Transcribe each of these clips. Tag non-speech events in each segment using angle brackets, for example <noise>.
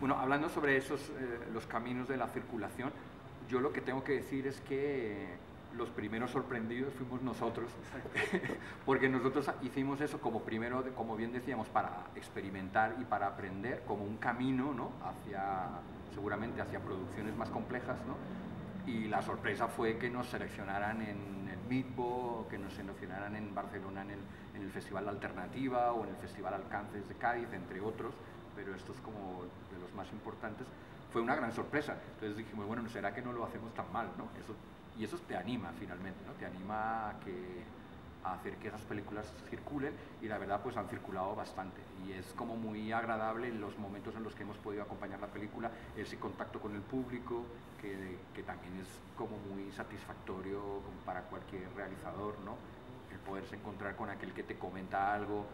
Bueno, hablando sobre esos, eh, los caminos de la circulación, yo lo que tengo que decir es que los primeros sorprendidos fuimos nosotros, <laughs> porque nosotros hicimos eso como primero, como bien decíamos, para experimentar y para aprender, como un camino, ¿no? Hacia, seguramente hacia producciones más complejas, ¿no? Y la sorpresa fue que nos seleccionaran en el Meatbo, que nos seleccionaran en Barcelona en el, en el Festival Alternativa o en el Festival Alcances de Cádiz, entre otros, pero esto es como más importantes, fue una gran sorpresa. Entonces dijimos, bueno, ¿será que no lo hacemos tan mal? ¿no? Eso, y eso te anima finalmente, ¿no? te anima a, que, a hacer que esas películas circulen y la verdad pues han circulado bastante y es como muy agradable los momentos en los que hemos podido acompañar la película, ese contacto con el público que, que también es como muy satisfactorio para cualquier realizador, ¿no? el poderse encontrar con aquel que te comenta algo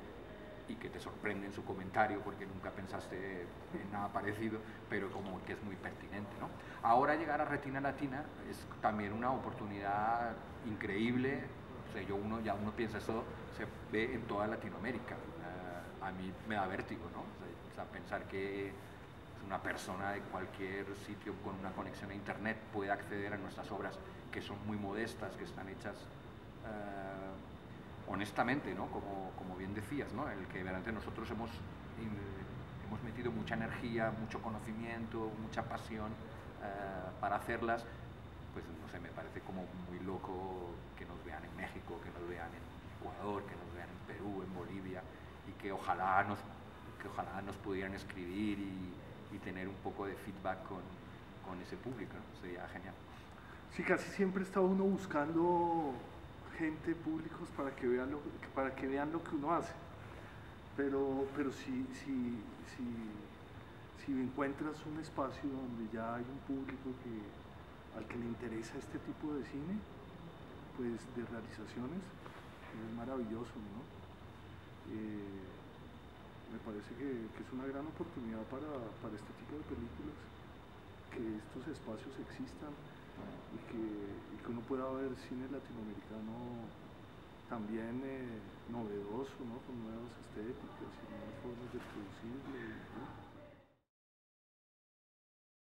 y que te sorprende en su comentario porque nunca pensaste en nada parecido, pero como que es muy pertinente. ¿no? Ahora llegar a Retina Latina es también una oportunidad increíble, o sea, yo uno, ya uno piensa eso, se ve en toda Latinoamérica. Uh, a mí me da vértigo, ¿no? O sea, pensar que una persona de cualquier sitio con una conexión a internet puede acceder a nuestras obras que son muy modestas, que están hechas uh, honestamente, ¿no? como, como bien decías, ¿no? el que verdaderamente nosotros hemos, hemos metido mucha energía, mucho conocimiento, mucha pasión uh, para hacerlas, pues no sé, me parece como muy loco que nos vean en México, que nos vean en Ecuador, que nos vean en Perú, en Bolivia, y que ojalá nos, que ojalá nos pudieran escribir y, y tener un poco de feedback con, con ese público, ¿no? sería genial. Sí, casi siempre está uno buscando gente, públicos, para que vean lo, para que, vean lo que uno hace. Pero, pero si, si, si, si encuentras un espacio donde ya hay un público que, al que le interesa este tipo de cine, pues de realizaciones, es maravilloso, ¿no? Eh, me parece que, que, es una gran oportunidad para, para este tipo de películas, que estos espacios existan y que, y que uno pueda ver cine latinoamericano también eh, novedoso, ¿no? con nuevas estéticas y nuevas formas de producirlo. ¿no?